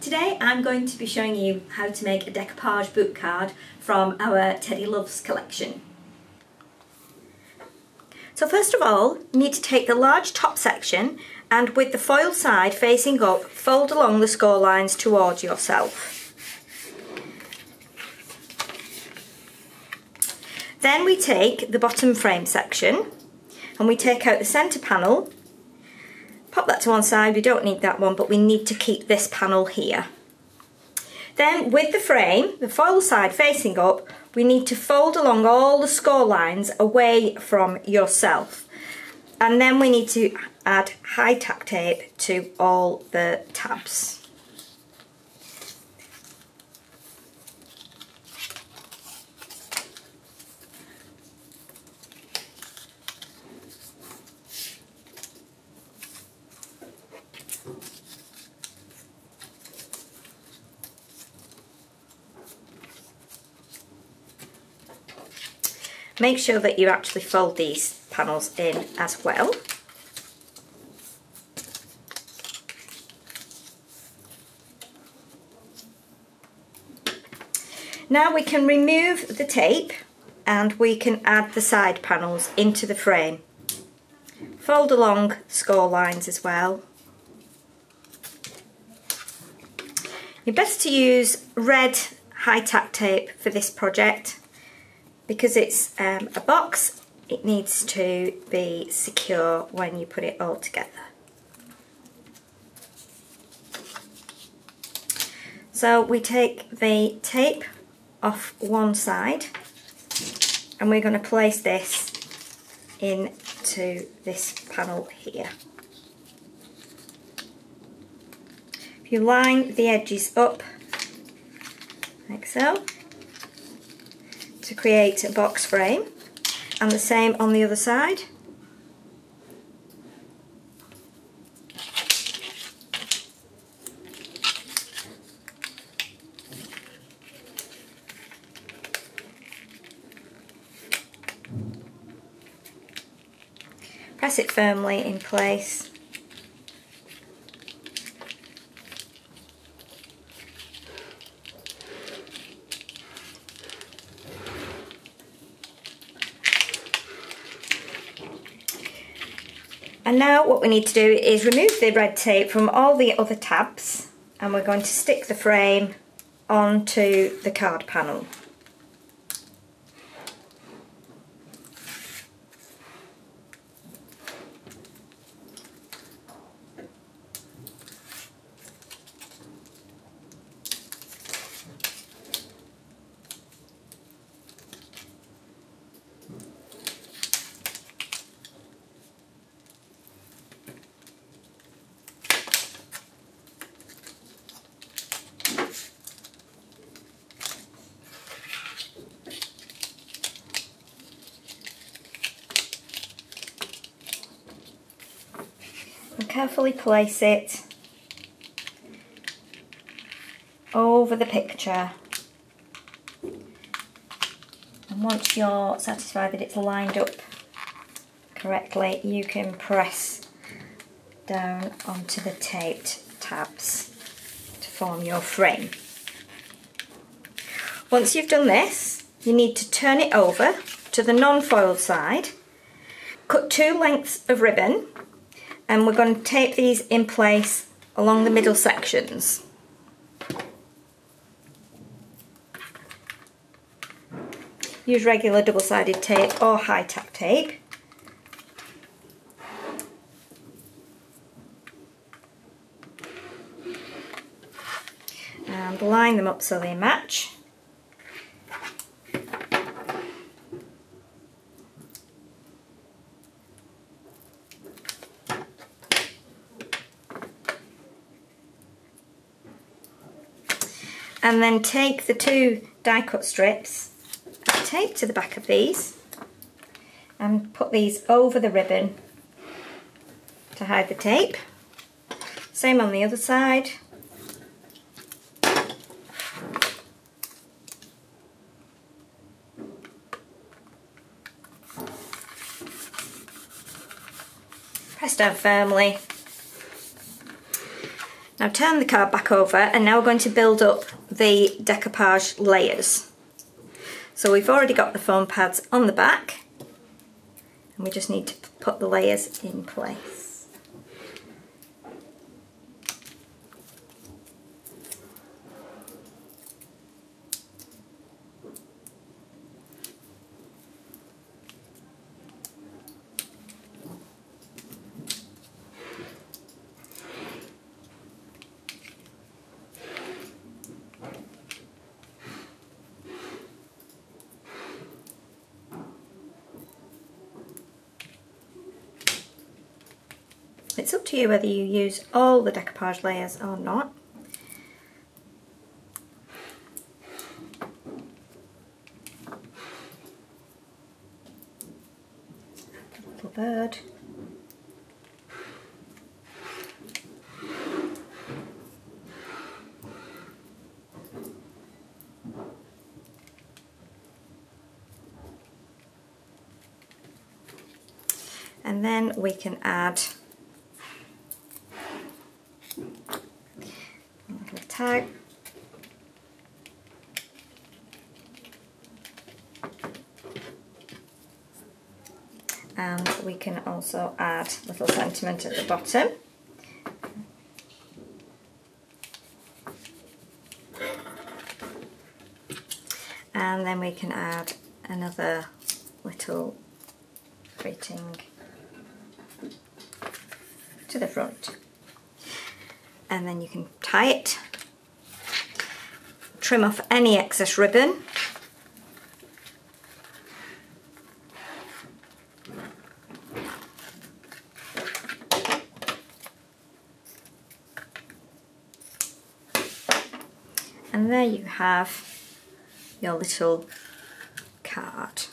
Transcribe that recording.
Today I'm going to be showing you how to make a decoupage book card from our Teddy Loves collection. So first of all, you need to take the large top section and with the foil side facing up, fold along the score lines towards yourself. Then we take the bottom frame section and we take out the centre panel Pop that to one side, we don't need that one, but we need to keep this panel here. Then with the frame, the foil side facing up, we need to fold along all the score lines away from yourself. And then we need to add high tack tape to all the tabs. Make sure that you actually fold these panels in as well. Now we can remove the tape and we can add the side panels into the frame. Fold along score lines as well. You're best to use red high tack tape for this project because it's um, a box it needs to be secure when you put it all together. So we take the tape off one side and we're going to place this into this panel here. If you line the edges up like so to create a box frame and the same on the other side. Press it firmly in place And now what we need to do is remove the red tape from all the other tabs and we're going to stick the frame onto the card panel. Carefully place it over the picture and once you're satisfied that it's lined up correctly you can press down onto the taped tabs to form your frame. Once you've done this you need to turn it over to the non-foiled side cut two lengths of ribbon and we're going to tape these in place along the middle sections. Use regular double-sided tape or high-tack tape. And line them up so they match. And then take the two die cut strips tape to the back of these and put these over the ribbon to hide the tape. Same on the other side. Press down firmly. Now turn the card back over and now we're going to build up the decoupage layers. So we've already got the foam pads on the back and we just need to put the layers in place. It's up to you whether you use all the decoupage layers or not. Little bird. and then we can add And we can also add a little sentiment at the bottom. And then we can add another little rating to the front. And then you can tie it trim off any excess ribbon. And there you have your little card.